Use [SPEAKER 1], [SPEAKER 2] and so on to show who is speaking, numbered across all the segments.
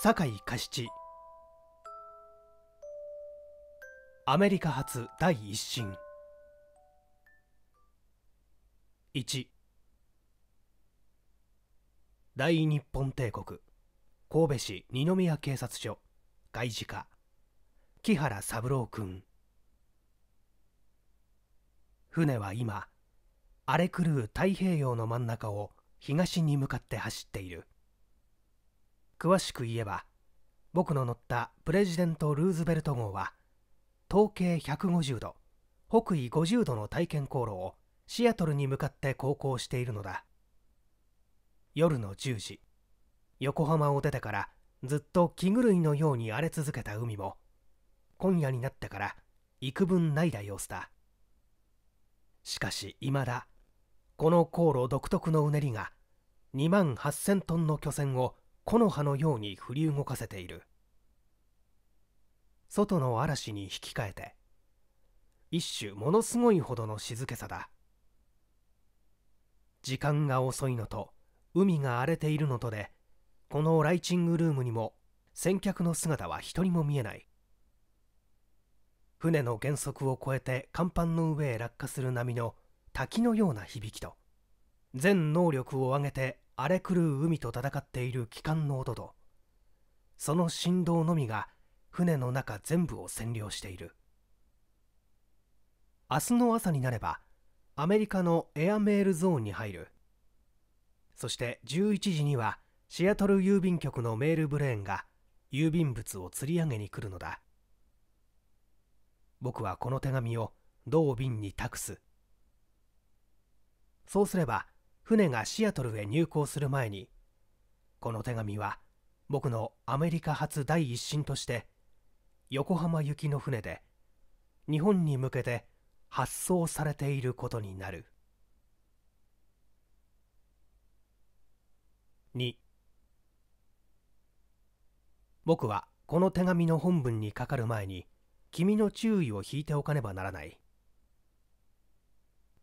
[SPEAKER 1] 酒井嘉七。アメリカ発第一審。1大日本帝国。神戸市二宮警察署。外事課。木原三郎君。船は今荒れ狂う太平洋の真ん中を東に向かって走っている。詳しく言えば僕の乗ったプレジデント・ルーズベルト号は東経150度北緯50度の体験航路をシアトルに向かって航行しているのだ。夜の10時横浜を出てからずっと気狂いのように荒れ続けた海も今夜になってから幾分ないだ様子だ。しかしいまだこの航路独特のうねりが2万8000トンの巨船を木の葉のように振り動かせている。外の嵐に引き換えて一種ものすごいほどの静けさだ。時間が遅いのと海が荒れているのとでこのライチングルームにも先客の姿は一人も見えない。船の減速を越えて甲板の上へ落下する波の滝のような響きと全能力を挙げて荒れ狂う海と戦っている機関の音とその振動のみが船の中全部を占領している。明日の朝になればアメリカのエアメールゾーンに入る。そして11時にはシアトル郵便局のメールブレーンが郵便物を釣り上げに来るのだ。僕はこの手紙を同便に託す。そうすれば船がシアトルへ入港する前にこの手紙は僕のアメリカ初第一審として横浜行きの船で日本に向けて発送されていることになる。2僕はこの手紙の本文にかかる前に君の注意を引いておかねばならない。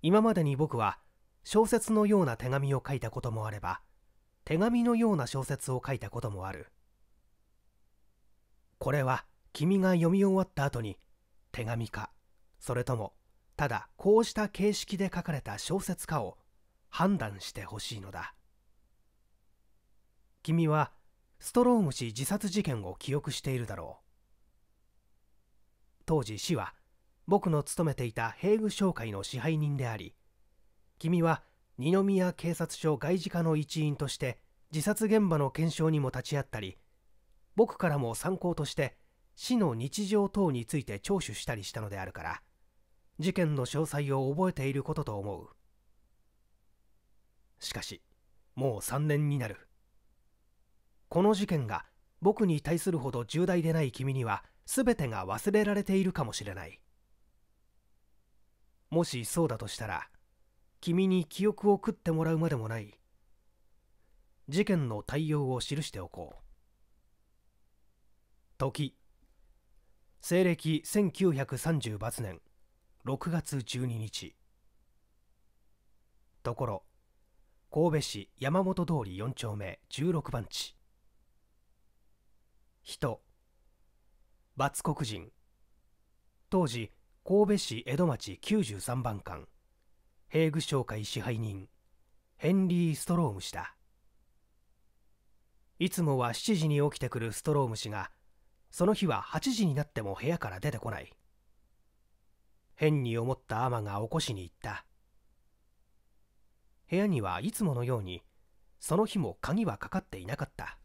[SPEAKER 1] 今までに僕は小説のような手紙を書いたこともあれば手紙のような小説を書いたこともある。これは君が読み終わった後に手紙かそれともただこうした形式で書かれた小説かを判断してほしいのだ。君はストローム氏自殺事件を記憶しているだろう。当時市は僕の勤めていたヘーグ商会の支配人であり君は二宮警察署外事課の一員として自殺現場の検証にも立ち会ったり僕からも参考として死の日常等について聴取したりしたのであるから事件の詳細を覚えていることと思う。しかしもう3年になる。この事件が僕に対するほど重大でない君には全てが忘れられているかもしれない。もしそうだとしたら君に記憶を食ってもらうまでもない。事件の対応を記しておこう。時西暦1930バツ年6月12日。ところ神戸市山本通り4丁目16番地。人罰国人。当時神戸市江戸町93番館。ヘーグ商会支配人ヘンリー・ストローム氏だ。いつもは7時に起きてくるストローム氏がその日は8時になっても部屋から出てこない。変に思ったアマが起こしに行った。部屋にはいつものようにその日も鍵はかかっていなかった。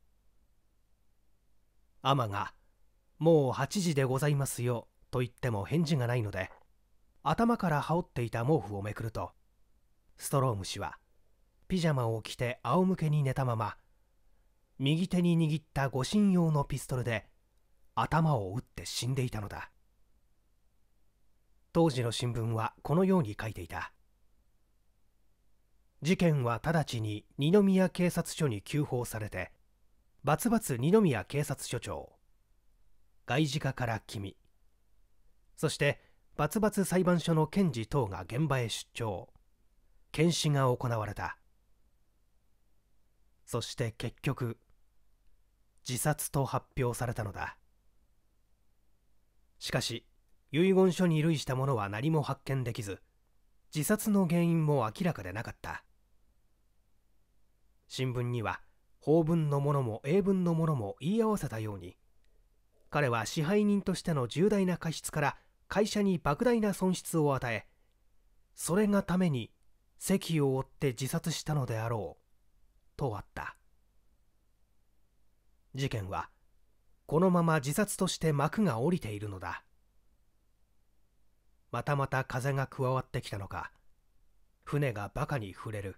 [SPEAKER 1] アマが「もう8時でございますよ」と言っても返事がないので頭から羽織っていた毛布をめくるとストローム氏はピジャマを着て仰向けに寝たまま右手に握った護身用のピストルで頭を打って死んでいたのだ。当時の新聞はこのように書いていた。事件は直ちに二宮警察署に急報されてバツバツ二宮警察署長外事課から君そしてバツバツ裁判所の検事等が現場へ出張。検視が行われた。そして結局自殺と発表されたのだ。しかし遺言書に類したものは何も発見できず自殺の原因も明らかでなかった。新聞には法文のものも英文のものも言い合わせたように彼は支配人としての重大な過失から会社に莫大な損失を与えそれがために席を負って自殺したのであろうとあった。事件はこのまま自殺として幕が下りているのだ。またまた風が加わってきたのか船がバカに触れる。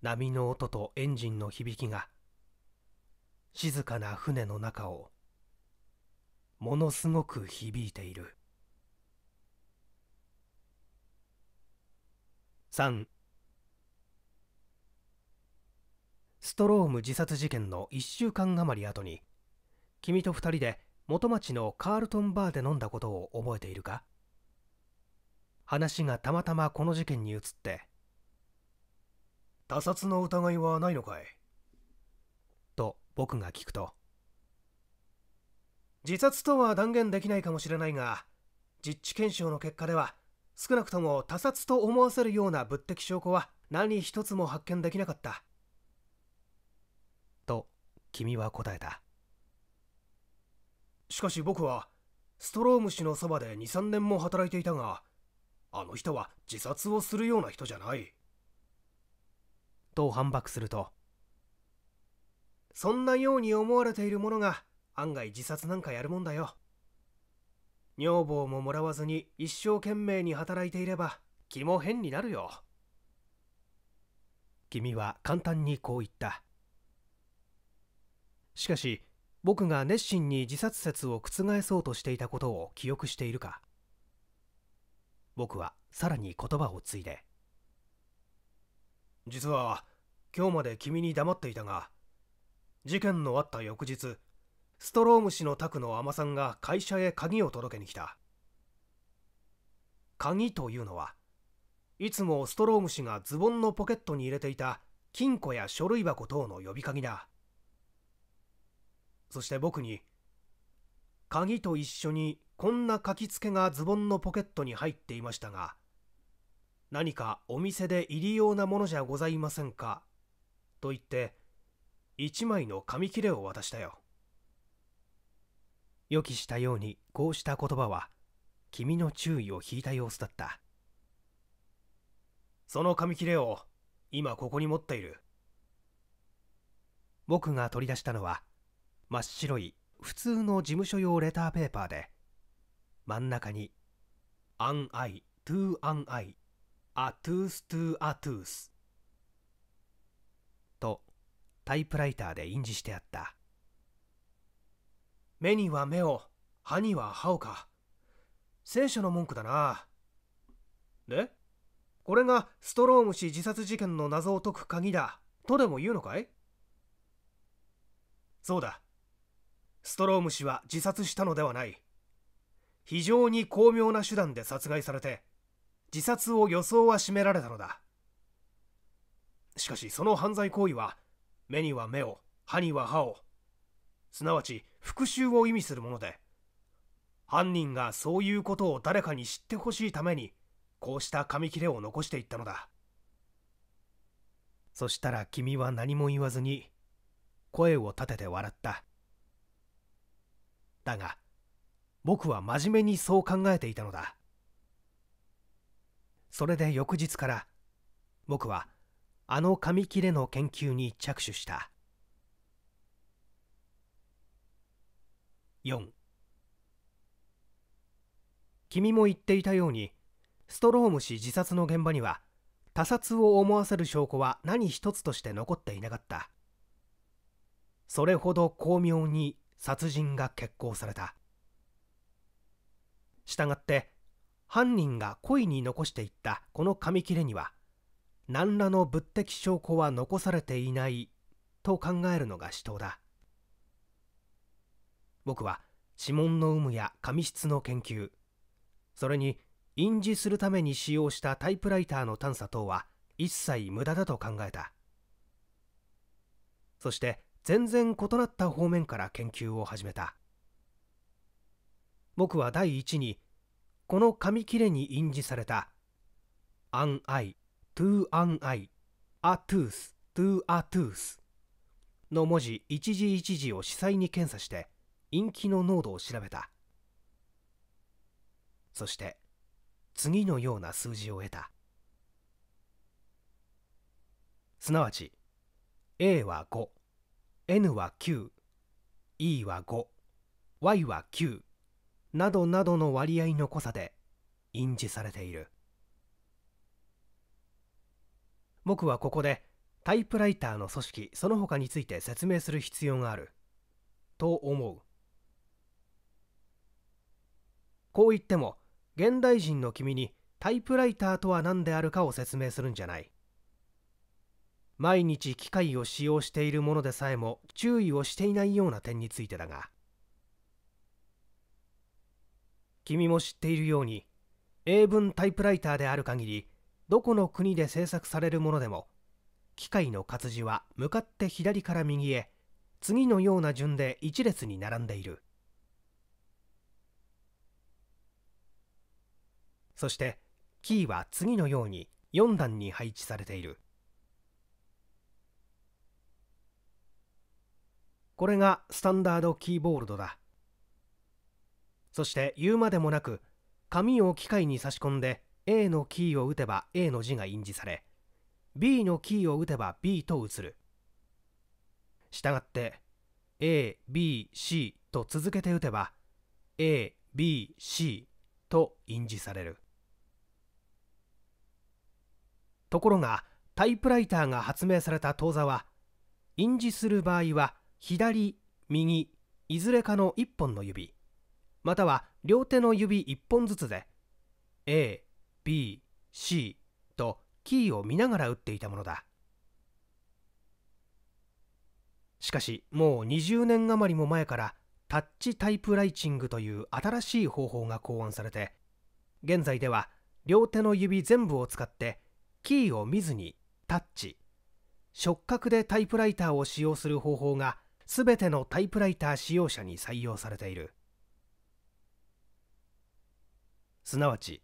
[SPEAKER 1] 波の音とエンジンの響きが静かな船の中をものすごく響いている。3ストローム自殺事件の1週間余り後に君と2人で元町のカールトンバーで飲んだことを覚えているか？話がたまたまこの事件に移って
[SPEAKER 2] 他殺の疑いはないのかい？
[SPEAKER 1] と僕が聞くと
[SPEAKER 2] 自殺とは断言できないかもしれないが実地検証の結果では少なくとも他殺と思わせるような物的証拠は何一つも発見できなかった。
[SPEAKER 1] と君は答えた。
[SPEAKER 2] しかし僕はストローム氏のそばで23年も働いていたがあの人は自殺をするような人じゃない。
[SPEAKER 1] と反駁すると
[SPEAKER 2] そんなように思われている者が案外自殺なんかやるもんだよ。女房ももらわずに一生懸命に働いていれば気も変になるよ。
[SPEAKER 1] 君は簡単にこう言った。しかし僕が熱心に自殺説を覆そうとしていたことを記憶しているか。僕はさらに言葉を継いで。
[SPEAKER 2] 実は今日まで君に黙っていたが事件のあった翌日ストローム氏の宅の海さんが会社へ鍵を届けに来た。鍵というのはいつもストローム氏がズボンのポケットに入れていた金庫や書類箱等の呼び鍵だ。そして僕に鍵と一緒にこんな書きつけがズボンのポケットに入っていましたが何かお店で入り用なものじゃございませんかと言って一枚の紙切れを渡したよ。
[SPEAKER 1] 予期したようにこうした言葉は君の注意を引いた様子だった。
[SPEAKER 2] その紙切れを今ここに持っている。
[SPEAKER 1] 僕が取り出したのは真っ白い普通の事務所用レターペーパーで真ん中に「 An eye、to an eye、a tooth to a tooth」とタイプライターで印字してあった。
[SPEAKER 2] 目には目を歯には歯をか。聖書の文句だな。でこれがストローム氏自殺事件の謎を解く鍵だ。とでも言うのかい？そうだ。ストローム氏は自殺したのではない。非常に巧妙な手段で殺害されて自殺を予想は占められたのだ。しかしその犯罪行為は目には目を歯には歯を。すなわち復讐を意味するもので犯人がそういうことを誰かに知ってほしいためにこうした紙切れを残していったのだ。
[SPEAKER 1] そしたら君は何も言わずに声を立てて笑った。だが僕は真面目にそう考えていたのだ。それで翌日から僕はあの紙切れの研究に着手した。4君も言っていたようにストローム氏自殺の現場には他殺を思わせる証拠は何一つとして残っていなかった。それほど巧妙に殺人が決行された。したがって犯人が故意に残していったこの紙切れには何らの物的証拠は残されていないと考えるのが至当だ。僕は指紋の有無や紙質の研究それに印字するために使用したタイプライターの探査等は一切無駄だと考えた。そして全然異なった方面から研究を始めた。僕は第一にこの紙切れに印字された。an eye to an eye a tooth to a tooth の文字一字一字を詳細に検査して陰気の濃度を調べた。そして次のような数字を得た。すなわち A は 5N は 9E は 5Y は9などなどの割合の濃さで印字されている。僕はここでタイプライターの組織その他について説明する必要があると思う。こう言っても現代人の君にタイプライターとは何であるかを説明するんじゃない。毎日機械を使用しているものでさえも注意をしていないような点についてだが。君も知っているように英文タイプライターである限りどこの国で制作されるものでも機械の活字は向かって左から右へ次のような順で一列に並んでいる。そしてキーは次のように4段に配置されている。これがスタンダードキーボールドだ。そして言うまでもなく紙を機械に差し込んで A のキーを打てば A の字が印字され B のキーを打てば B と移る。したがって ABC と続けて打てば ABC と印字される。ところがタイプライターが発明された当座は印字する場合は左右いずれかの1本の指または両手の指1本ずつで ABC とキーを見ながら打っていたものだ。しかしもう20年余りも前からタッチタイプライチングという新しい方法が考案されて現在では両手の指全部を使ってキーを見ずにタッチ。触覚でタイプライターを使用する方法が全てのタイプライター使用者に採用されている。すなわち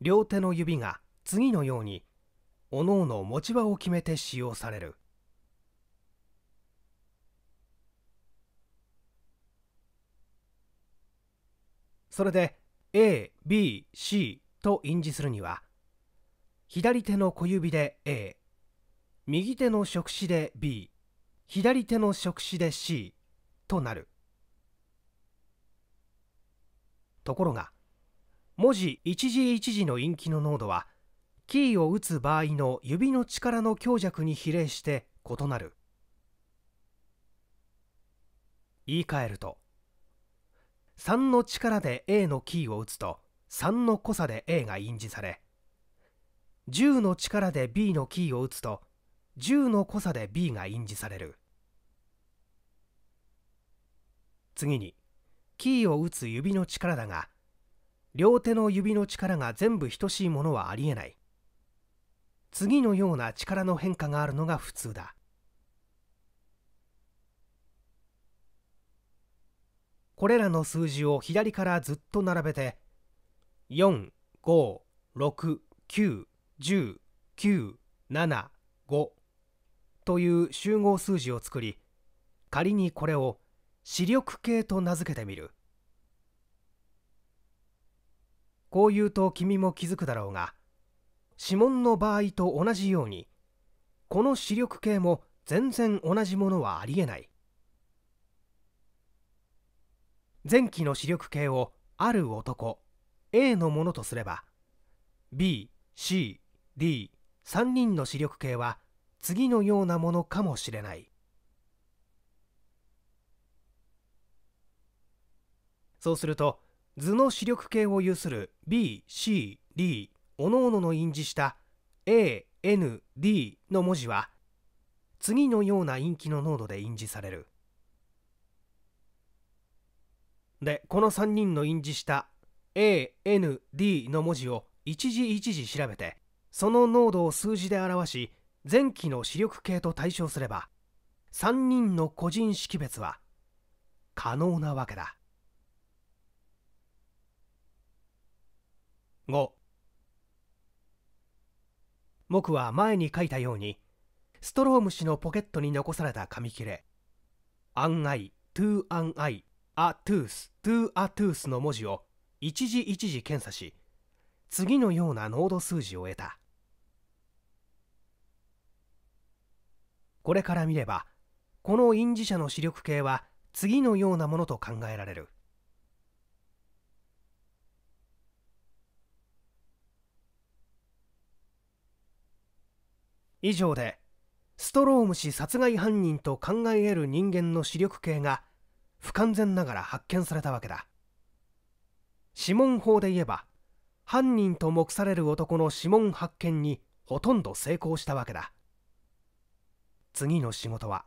[SPEAKER 1] 両手の指が次のようにおのおの持ち場を決めて使用される。それで ABC と印字するには左手の小指で A 右手の触手で B 左手の触手で C となる。ところが文字一字一字の陰気の濃度はキーを打つ場合の指の力の強弱に比例して異なる。言い換えると3の力で A のキーを打つと3の濃さで A が印字され10の力で B のキーを打つと10の濃さで B が印字される。次にキーを打つ指の力だが両手の指の力が全部等しいものはありえない。次のような力の変化があるのが普通だ。これらの数字を左からずっと並べて456 10975という集合数字を作り仮にこれを視力計と名付けてみる。こう言うと君も気づくだろうが指紋の場合と同じようにこの視力計も全然同じものはありえない。前期の視力計をある男 A のものとすれば BC D3 人の視力計は次のようなものかもしれない。そうすると図の視力計を有する BCD おのおのの印字した AND の文字は次のような陰気の濃度で印字される。でこの3人の印字した AND の文字を一字一字調べてその濃度を数字で表し前期の視力計と対照すれば3人の個人識別は可能なわけだ。5僕は前に書いたようにストローム氏のポケットに残された紙切れ「An eye」「to an eye」「a tooth」「to a tooth」の文字を一字一字検査し次のような濃度数字を得た。これから見ればこの印字者の指力計は次のようなものと考えられる。以上でストローム氏殺害犯人と考え得る人間の視力系が不完全ながら発見されたわけだ。指紋法で言えば犯人と目される男の指紋発見にほとんど成功したわけだ。次の仕事は。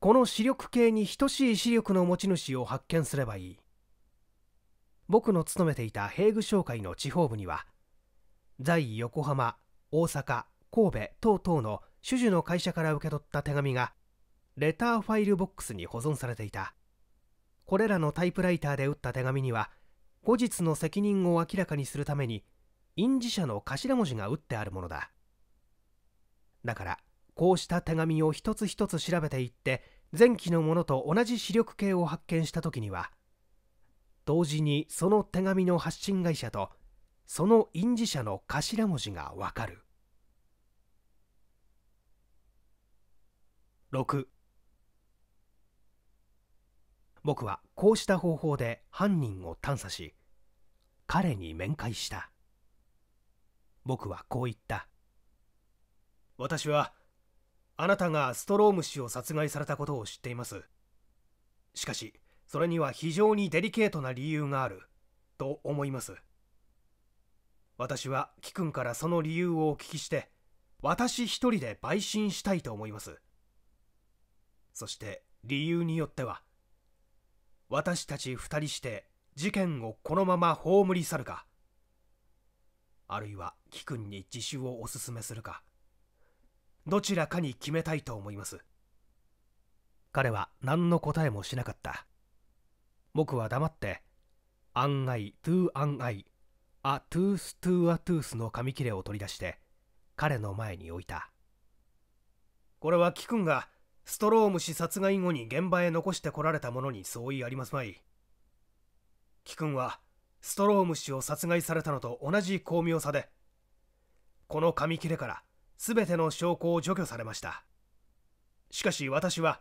[SPEAKER 1] この視力系に等しい視力の持ち主を発見すればいい。僕の勤めていたヘーグ商会の地方部には在横浜大阪神戸等々の種々の会社から受け取った手紙がレターファイルボックスに保存されていた。これらのタイプライターで打った手紙には後日の責任を明らかにするために印字者の頭文字が打ってあるものだ。だからこうした手紙を一つ一つ調べていって前期のものと同じ視力計を発見した時には同時にその手紙の発信会社とその印字者の頭文字がわかる。6僕はこうした方法で犯人を探査し彼に面会した。僕はこう言った。
[SPEAKER 2] 私はあなたがストローム氏を殺害されたことを知っています。しかしそれには非常にデリケートな理由があると思います。私は貴君からその理由をお聞きして私一人で陪審したいと思います。そして理由によっては私たち二人して事件をこのまま葬り去るかあるいは貴君に自首をお勧めするかどちらかに決めたいと思います。
[SPEAKER 1] 彼は何の答えもしなかった。僕は黙って「An eye to an eye」「A tooth to a tooth」の紙切れを取り出して彼の前に置いた。
[SPEAKER 2] これは貴君がストローム氏殺害後に現場へ残してこられたものに相違ありますまい。貴君はストローム氏を殺害されたのと同じ巧妙さでこの紙切れから全ての証拠を除去されました。しかし私は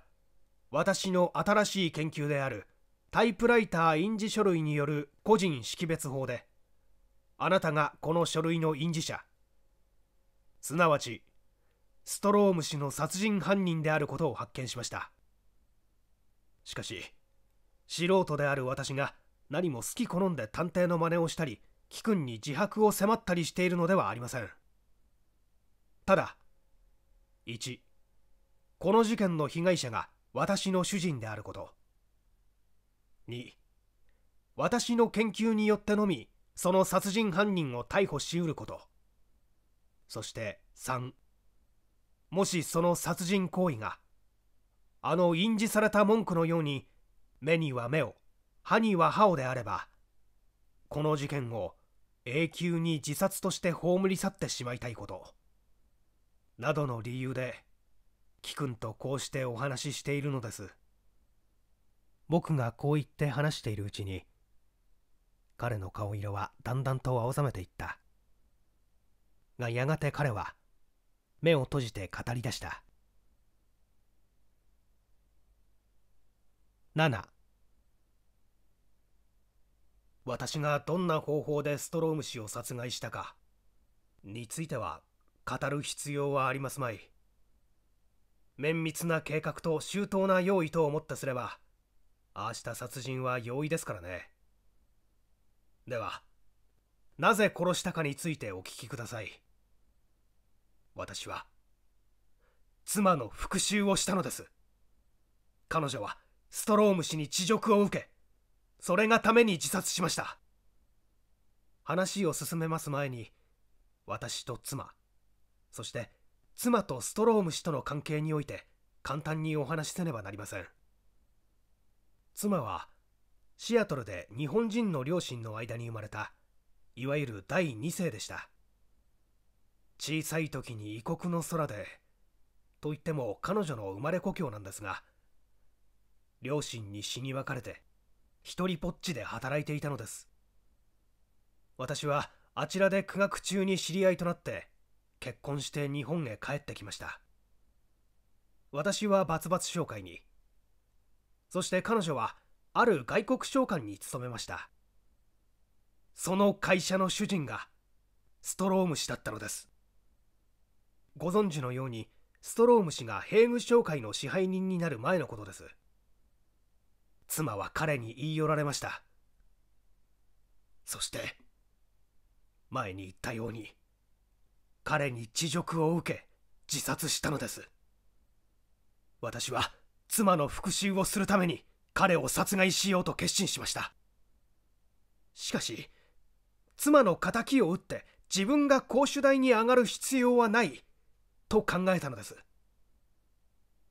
[SPEAKER 2] 私の新しい研究であるタイプライター印字書類による個人識別法であなたがこの書類の印字者すなわちストローム氏の殺人犯人であることを発見しました。しかし素人である私が何も好き好んで探偵の真似をしたり貴君に自白を迫ったりしているのではありません。ただ。1この事件の被害者が私の主人であること。2私の研究によってのみその殺人犯人を逮捕しうること。そして3もしその殺人行為があの印字された文句のように目には目を歯には歯をであればこの事件を永久に自殺として葬り去ってしまいたいこと。などの理由で貴君とこうしてお話ししているのです。
[SPEAKER 1] 僕がこう言って話しているうちに彼の顔色はだんだんと青ざめていった。がやがて彼は目を閉じて語り出した。7
[SPEAKER 2] 私がどんな方法でストローム氏を殺害したかについては語る必要はありますまい。綿密な計画と周到な用意と思ってすればああした殺人は容易ですからね。ではなぜ殺したかについてお聞きください。私は妻の復讐をしたのです。彼女はストローム氏に恥辱を受けそれがために自殺しました。話を進めます前に私と妻そして妻とストローム氏との関係において簡単にお話しせねばなりません。妻はシアトルで日本人の両親の間に生まれたいわゆる第二世でした。小さい時に異国の空でと言っても彼女の生まれ故郷なんですが両親に死に別れて一人ぽっちで働いていたのです。私はあちらで苦学中に知り合いとなって結婚して日本へ帰ってきました。私はバツバツ商会に。そして彼女はある外国商館に勤めました。その会社の主人がストローム氏だったのです。ご存知のようにストローム氏がヘーグ商会の支配人になる前のことです。妻は彼に言い寄られました。そして前に言ったように彼に恥辱を受け自殺したのです。私は妻の復讐をするために彼を殺害しようと決心しました。しかし妻の敵を討って自分が公主台に上がる必要はないと考えたのです。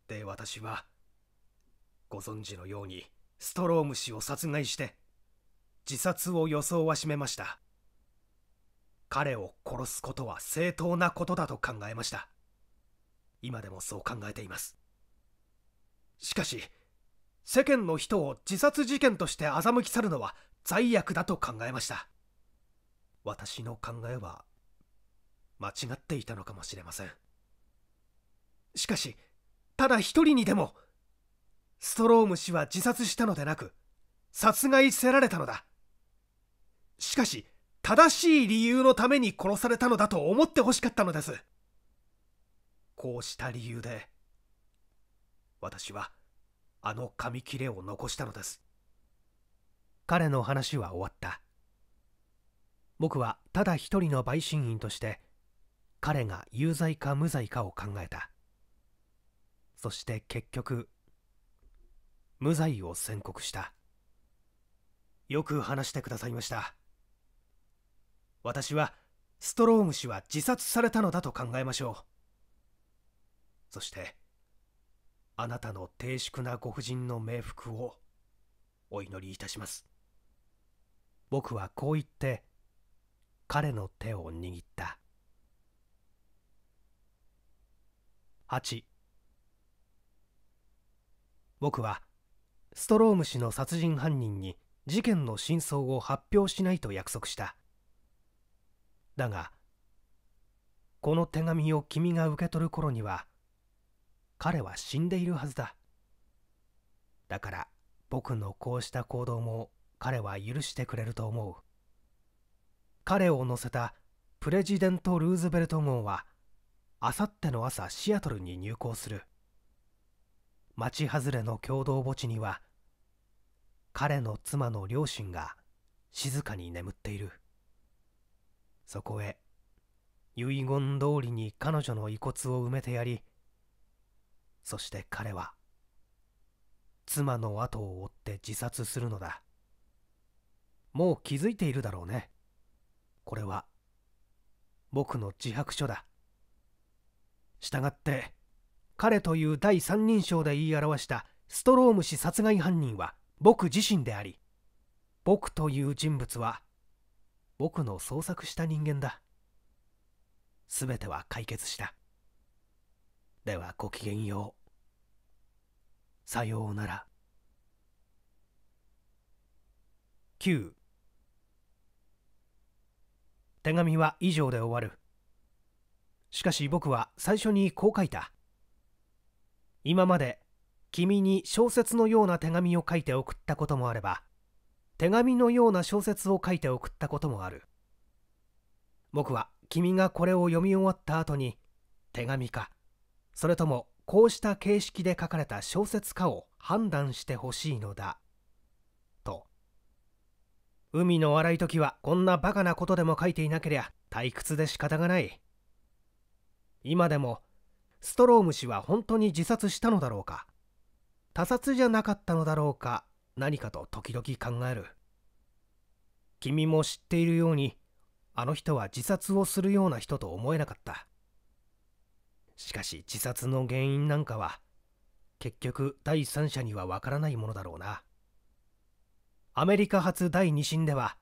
[SPEAKER 2] で私はご存知のようにストローム氏を殺害して自殺を装わしめました。彼を殺すことは正当なことだと考えました。今でもそう考えています。しかし世間の人を自殺事件として欺き去るのは罪悪だと考えました。私の考えは間違っていたのかもしれません。しかしただ一人にでもストローム氏は自殺したのでなく殺害せられたのだ。しかし正しい理由のために殺されたのだと思ってほしかったのです。こうした理由で私はあの紙切れを残したのです。
[SPEAKER 1] 彼の話は終わった。僕はただ一人の陪審員として彼が有罪か無罪かを考えた。そして結局無罪を宣告した。よく話してくださいました。私はストローム氏は自殺されたのだと考えましょう。そしてあなたの低粛なご婦人の冥福をお祈りいたします。僕はこう言って彼の手を握った。8僕はストローム氏の殺人犯人に事件の真相を発表しないと約束した。だがこの手紙を君が受け取る頃には彼は死んでいるはずだ。だから僕のこうした行動も彼は許してくれると思う。彼を乗せたプレジデント・ルーズベルト号はあさっての朝シアトルに入港する。町外れの共同墓地には彼の妻の両親が静かに眠っている。そこへ遺言通りに彼女の遺骨を埋めてやりそして彼は妻の後を追って自殺するのだ。もう気づいているだろうね。これは僕の自白書だ。したがって彼という第三人称で言い表したストローム氏殺害犯人は僕自身であり僕という人物は僕の創作した人間だ。全ては解決した。ではごきげんよう。さようなら。9手紙は以上で終わる。しかし僕は最初にこう書いた。今まで君に小説のような手紙を書いて送ったこともあれば手紙のような小説を書いて送ったこともある。僕は君がこれを読み終わった後に手紙か。それともこうした形式で書かれた小説かを判断してほしいのだ。と。海の荒い時はこんなバカなことでも書いていなけりゃ退屈で仕方がない。今でもストローム氏は本当に自殺したのだろうか。他殺じゃなかったのだろうか。何かと時々考える。君も知っているようにあの人は自殺をするような人と思えなかった。しかし自殺の原因なんかは結局第三者にはわからないものだろうな。アメリカ発第2審では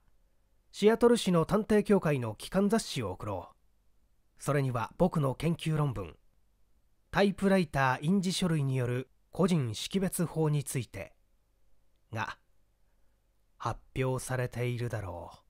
[SPEAKER 1] シアトル市の探偵協会の機関雑誌を送ろう。それには僕の研究論文タイプライター印字書類による個人識別法についてが発表されているだろう。